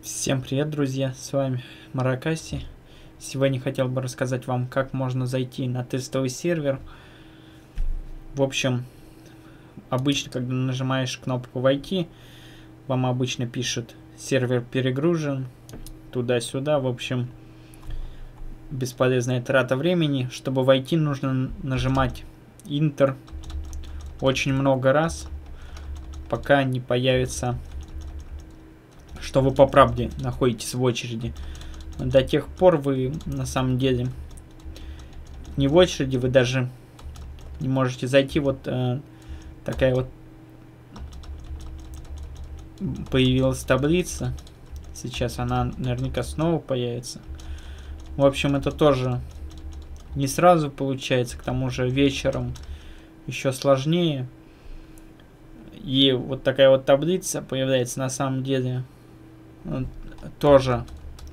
Всем привет, друзья! С вами Маракаси. Сегодня хотел бы рассказать вам, как можно зайти на тестовый сервер. В общем, обычно, когда нажимаешь кнопку «Войти», вам обычно пишет «Сервер перегружен», туда-сюда. В общем, бесполезная трата времени. Чтобы войти, нужно нажимать «Интер» очень много раз, пока не появится что вы по правде находитесь в очереди. До тех пор вы на самом деле не в очереди, вы даже не можете зайти. Вот э, такая вот появилась таблица. Сейчас она наверняка снова появится. В общем, это тоже не сразу получается, к тому же вечером еще сложнее. И вот такая вот таблица появляется на самом деле тоже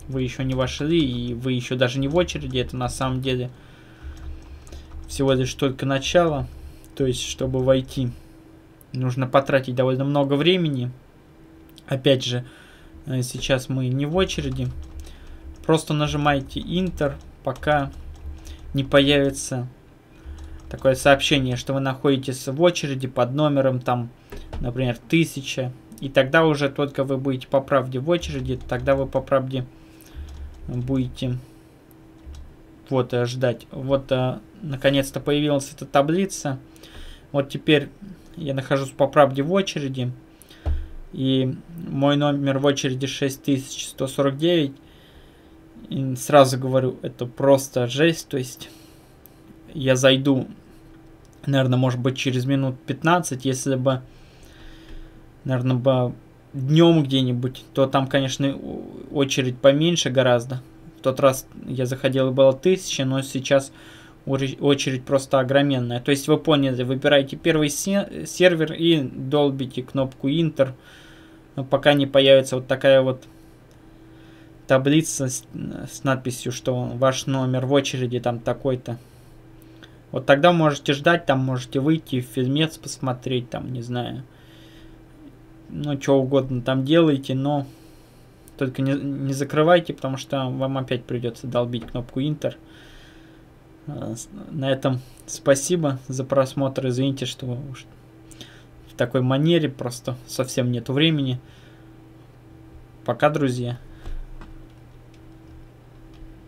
вы еще не вошли, и вы еще даже не в очереди, это на самом деле всего лишь только начало. То есть, чтобы войти, нужно потратить довольно много времени. Опять же, э, сейчас мы не в очереди. Просто нажимаете Enter, пока не появится такое сообщение, что вы находитесь в очереди под номером там, например, 1000 и тогда уже только вы будете по правде в очереди, тогда вы по правде будете вот э, ждать. Вот э, наконец-то появилась эта таблица. Вот теперь я нахожусь по правде в очереди. И мой номер в очереди 6149. И сразу говорю, это просто жесть. То есть я зайду, наверное, может быть через минут 15, если бы наверное, днем где-нибудь, то там, конечно, очередь поменьше гораздо. В тот раз я заходил и было тысяча, но сейчас очередь просто огроменная. То есть вы поняли, выбираете первый сервер и долбите кнопку Enter, пока не появится вот такая вот таблица с, с надписью, что ваш номер в очереди там такой-то. Вот тогда можете ждать, там можете выйти фильмец посмотреть, там, не знаю, ну, что угодно там делайте, но только не, не закрывайте, потому что вам опять придется долбить кнопку Enter. А, на этом спасибо за просмотр. Извините, что в такой манере просто совсем нету времени. Пока, друзья.